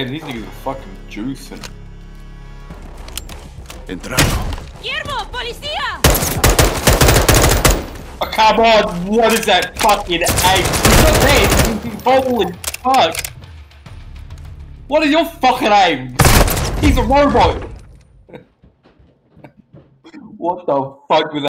Hey, these niggas are fucking juicing. Entrando. ¡Guillermo! ¡Policía! Oh, come on, what is that fucking aim? Holy fuck! What is your fucking aim? He's a robot! what the fuck was that?